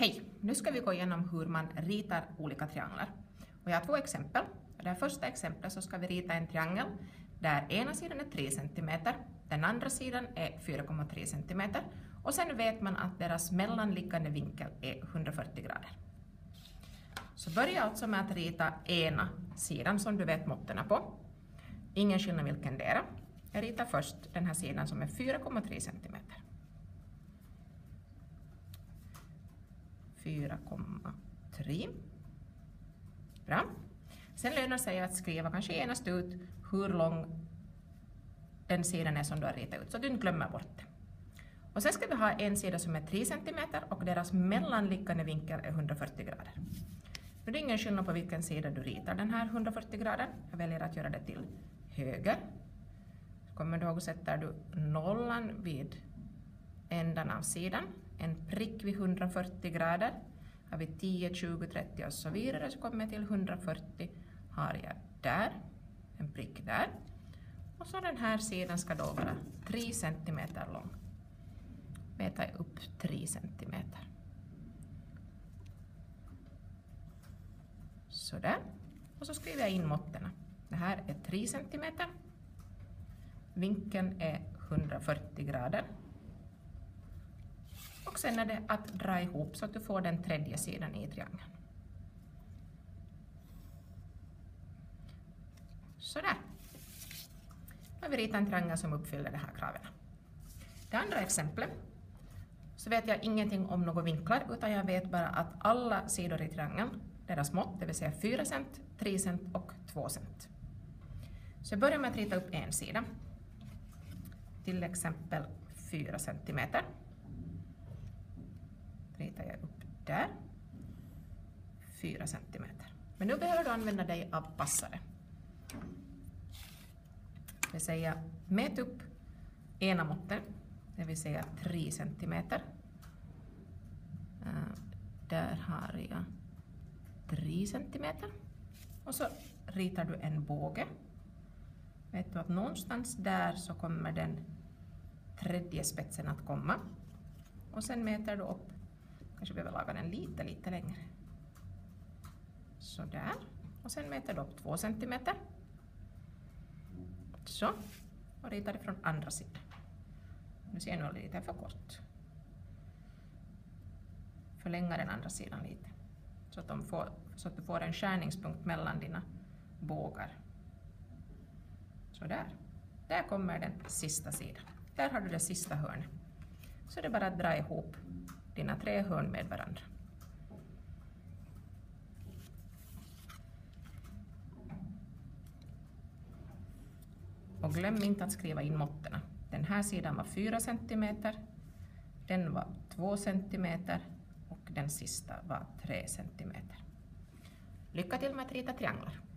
Hej! Nu ska vi gå igenom hur man ritar olika trianglar. Och jag har två exempel. I det här första exemplet så ska vi rita en triangel där ena sidan är 3 cm, den andra sidan är 4,3 cm och sen vet man att deras mellanliggande vinkel är 140 grader. Så börja alltså med att rita ena sidan som du vet måtten på. Ingen skillnad vilken det är. Jag ritar först den här sidan som är 4,3 cm. 4,3. Bra. Sen lönar det sig att skriva kanske genast ut hur lång den sidan är som du har ritat ut, så att du inte glömmer bort det. Och sen ska vi ha en sida som är 3 cm och deras mellanliggande vinkel är 140 grader. Nu är det ingen skillnad på vilken sida du ritar den här 140 grader. Jag väljer att göra det till höger. Kommer du ihåg sätter du nollan vid ändan av sidan, en prick vid 140 grader. Har vi 10, 20, 30 och så vidare så kommer jag till 140 har jag där, en prick där. Och så den här sidan ska då vara 3 cm lång. Mäta upp 3 cm. Sådär. Och så skriver jag in måttena. Det här är 3 cm. Vinkeln är 140 grader. Och sen är det att dra ihop så att du får den tredje sidan i triangeln. Sådär. Nu har vi ritat en triangel som uppfyller de här kraven. Det andra exemplet så vet jag ingenting om några vinklar utan jag vet bara att alla sidor i triangeln, deras mått, det vill säga 4 cent, 3 cent och 2 cent. Så jag börjar med att rita upp en sida. Till exempel 4 centimeter ritar jag upp där. 4 cm. Men nu behöver du använda dig av passare. Det vill säga, mät upp ena måtten, det vill säga 3 cm. Eh, där har jag 3 cm. Och så ritar du en båge. Vet du att någonstans där så kommer den tredje spetsen att komma. Och sen mäter du upp Kanske behöver laga den lite, lite längre. Sådär. Och sen mäter du upp två centimeter. Så. Och ritar det från andra sidan. Nu ser jag nog lite för kort. Förlänga den andra sidan lite. Så att, de får, så att du får en skärningspunkt mellan dina bågar. Sådär. Där kommer den sista sidan. Där har du det sista hörnet. Så det är bara att dra ihop dina tre hörn med varandra. Och glöm inte att skriva in måttena. Den här sidan var 4 cm, den var 2 cm och den sista var 3 cm. Lycka till med att rita trianglar!